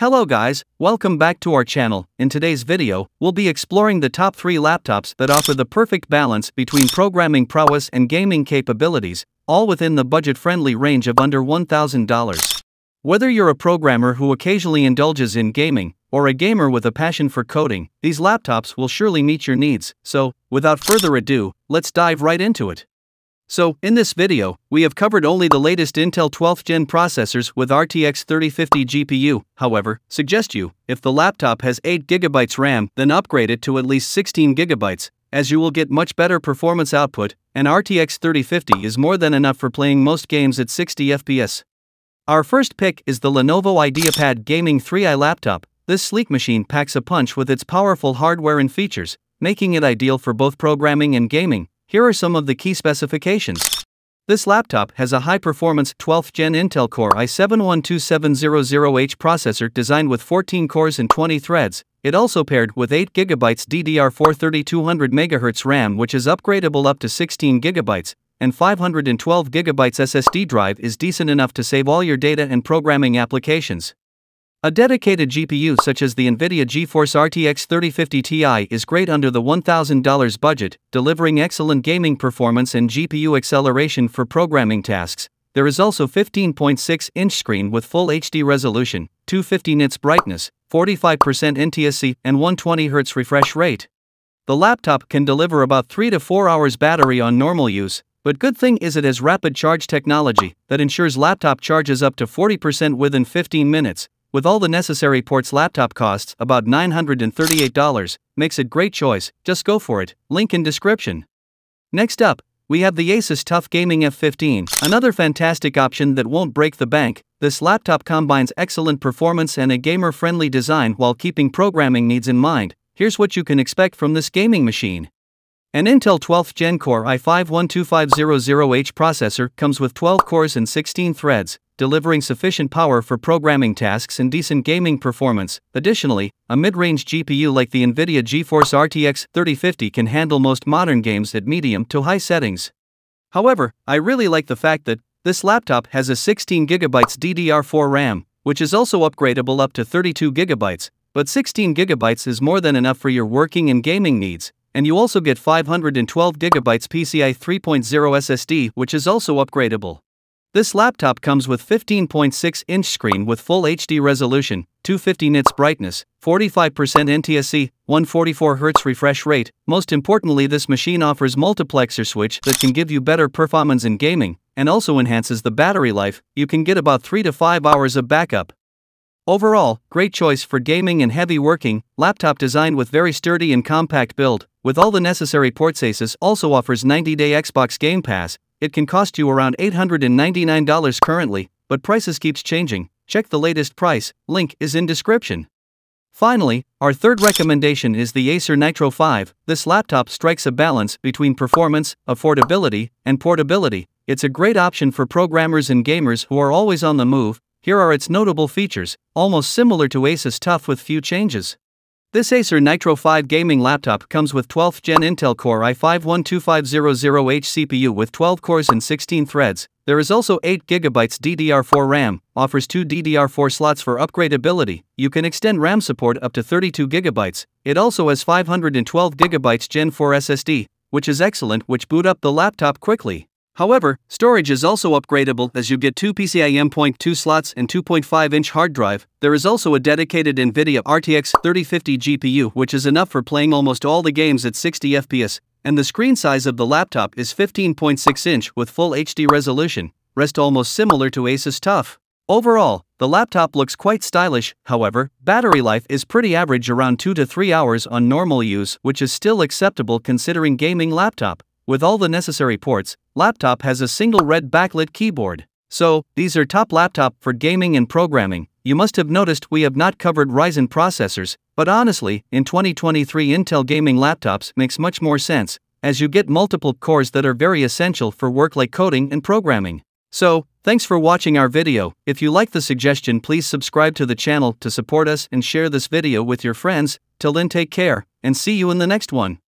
Hello guys, welcome back to our channel. In today's video, we'll be exploring the top 3 laptops that offer the perfect balance between programming prowess and gaming capabilities, all within the budget-friendly range of under $1,000. Whether you're a programmer who occasionally indulges in gaming, or a gamer with a passion for coding, these laptops will surely meet your needs. So, without further ado, let's dive right into it. So, in this video, we have covered only the latest Intel 12th gen processors with RTX 3050 GPU. However, suggest you, if the laptop has 8GB RAM, then upgrade it to at least 16GB, as you will get much better performance output, and RTX 3050 is more than enough for playing most games at 60 FPS. Our first pick is the Lenovo IdeaPad Gaming 3i laptop. This sleek machine packs a punch with its powerful hardware and features, making it ideal for both programming and gaming. Here are some of the key specifications. This laptop has a high-performance 12th Gen Intel Core i7-12700H processor designed with 14 cores and 20 threads. It also paired with 8GB DDR4 3200MHz RAM which is upgradable up to 16GB, and 512GB SSD drive is decent enough to save all your data and programming applications. A dedicated GPU such as the NVIDIA GeForce RTX 3050 Ti is great under the $1,000 budget, delivering excellent gaming performance and GPU acceleration for programming tasks. There is also 15.6 inch screen with full HD resolution, 250 nits brightness, 45% NTSC, and 120 Hz refresh rate. The laptop can deliver about 3 to 4 hours battery on normal use, but good thing is it has rapid charge technology that ensures laptop charges up to 40% within 15 minutes, with all the necessary ports laptop costs about $938, makes it great choice, just go for it, link in description. Next up, we have the Asus TUF Gaming F15, another fantastic option that won't break the bank. This laptop combines excellent performance and a gamer-friendly design while keeping programming needs in mind. Here's what you can expect from this gaming machine. An Intel 12th Gen Core i5-12500H processor comes with 12 cores and 16 threads, delivering sufficient power for programming tasks and decent gaming performance. Additionally, a mid-range GPU like the NVIDIA GeForce RTX 3050 can handle most modern games at medium to high settings. However, I really like the fact that this laptop has a 16GB DDR4 RAM, which is also upgradable up to 32GB, but 16GB is more than enough for your working and gaming needs, and you also get 512GB PCI 3.0 SSD, which is also upgradable. This laptop comes with 15.6 inch screen with full HD resolution, 250 nits brightness, 45% NTSC, 144 Hz refresh rate. Most importantly, this machine offers multiplexer switch that can give you better performance in gaming and also enhances the battery life. You can get about 3 to 5 hours of backup. Overall, great choice for gaming and heavy working, laptop designed with very sturdy and compact build, with all the necessary ports Asus also offers 90-day Xbox Game Pass, it can cost you around $899 currently, but prices keeps changing. Check the latest price, link is in description. Finally, our third recommendation is the Acer Nitro 5. This laptop strikes a balance between performance, affordability, and portability. It's a great option for programmers and gamers who are always on the move. Here are its notable features, almost similar to Asus TUF with few changes. This Acer Nitro 5 gaming laptop comes with 12th Gen Intel Core i5-12500H CPU with 12 cores and 16 threads. There is also 8GB DDR4 RAM, offers 2 DDR4 slots for upgradability. You can extend RAM support up to 32GB. It also has 512GB Gen 4 SSD, which is excellent which boot up the laptop quickly. However, storage is also upgradable as you get two PCIe M.2 slots and 2.5 inch hard drive. There is also a dedicated NVIDIA RTX 3050 GPU, which is enough for playing almost all the games at 60 FPS, and the screen size of the laptop is 15.6 inch with full HD resolution, rest almost similar to Asus TUF. Overall, the laptop looks quite stylish, however, battery life is pretty average around 2 to 3 hours on normal use, which is still acceptable considering gaming laptop. With all the necessary ports, laptop has a single red backlit keyboard. So, these are top laptop for gaming and programming. You must have noticed we have not covered Ryzen processors, but honestly, in 2023 Intel gaming laptops makes much more sense, as you get multiple cores that are very essential for work like coding and programming. So, thanks for watching our video. If you like the suggestion please subscribe to the channel to support us and share this video with your friends. Till then take care, and see you in the next one.